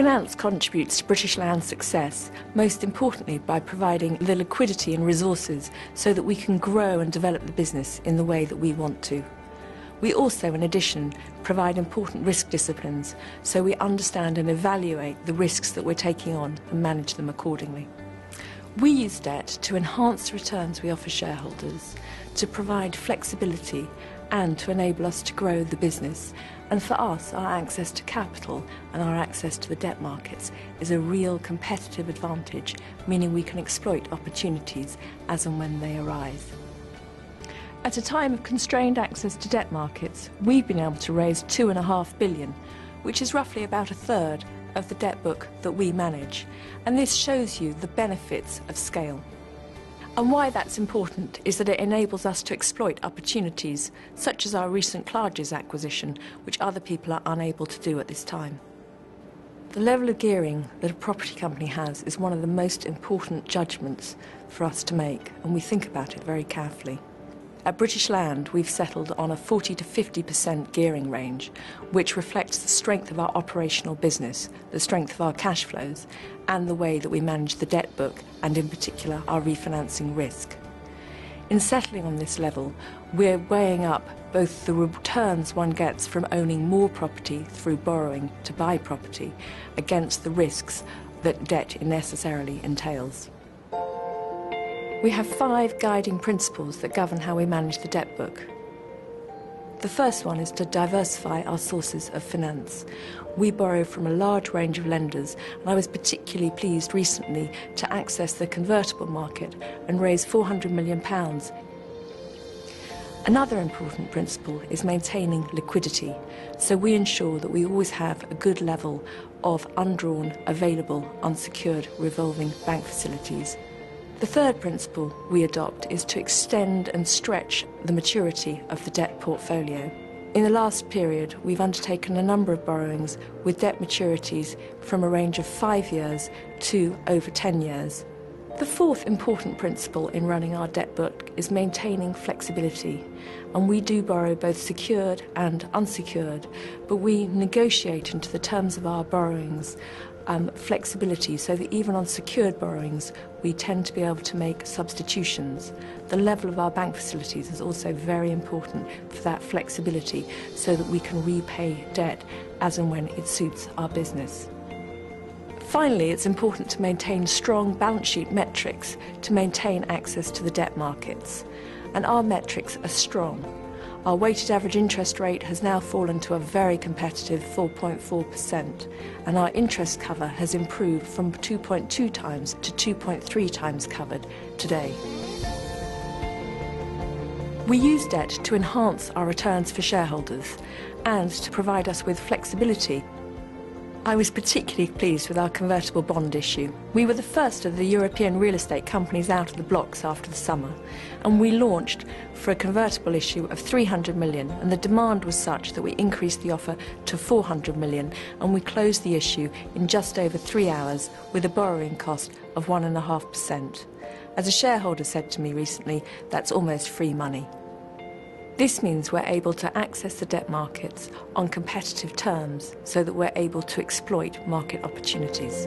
Finance contributes to British Land's success, most importantly by providing the liquidity and resources so that we can grow and develop the business in the way that we want to. We also, in addition, provide important risk disciplines so we understand and evaluate the risks that we're taking on and manage them accordingly. We use debt to enhance the returns we offer shareholders, to provide flexibility and to enable us to grow the business. And for us, our access to capital and our access to the debt markets is a real competitive advantage, meaning we can exploit opportunities as and when they arise. At a time of constrained access to debt markets, we've been able to raise two and a half billion, which is roughly about a third of the debt book that we manage. And this shows you the benefits of scale. And why that's important is that it enables us to exploit opportunities, such as our recent Clarges acquisition, which other people are unable to do at this time. The level of gearing that a property company has is one of the most important judgments for us to make, and we think about it very carefully. At British Land, we've settled on a 40 to 50% gearing range, which reflects the strength of our operational business, the strength of our cash flows, and the way that we manage the debt book, and in particular, our refinancing risk. In settling on this level, we're weighing up both the returns one gets from owning more property through borrowing to buy property against the risks that debt necessarily entails. We have five guiding principles that govern how we manage the debt book. The first one is to diversify our sources of finance. We borrow from a large range of lenders, and I was particularly pleased recently to access the convertible market and raise 400 million pounds. Another important principle is maintaining liquidity, so we ensure that we always have a good level of undrawn, available, unsecured revolving bank facilities. The third principle we adopt is to extend and stretch the maturity of the debt portfolio. In the last period, we've undertaken a number of borrowings with debt maturities from a range of five years to over 10 years. The fourth important principle in running our debt book is maintaining flexibility, and we do borrow both secured and unsecured, but we negotiate into the terms of our borrowings um, flexibility so that even on secured borrowings, we tend to be able to make substitutions. The level of our bank facilities is also very important for that flexibility so that we can repay debt as and when it suits our business. Finally, it's important to maintain strong balance sheet metrics to maintain access to the debt markets. And our metrics are strong. Our weighted average interest rate has now fallen to a very competitive 4.4%, and our interest cover has improved from 2.2 times to 2.3 times covered today. We use debt to enhance our returns for shareholders and to provide us with flexibility I was particularly pleased with our convertible bond issue. We were the first of the European real estate companies out of the blocks after the summer, and we launched for a convertible issue of 300 million, and the demand was such that we increased the offer to 400 million, and we closed the issue in just over three hours with a borrowing cost of 1.5%. As a shareholder said to me recently, that's almost free money. This means we're able to access the debt markets on competitive terms so that we're able to exploit market opportunities.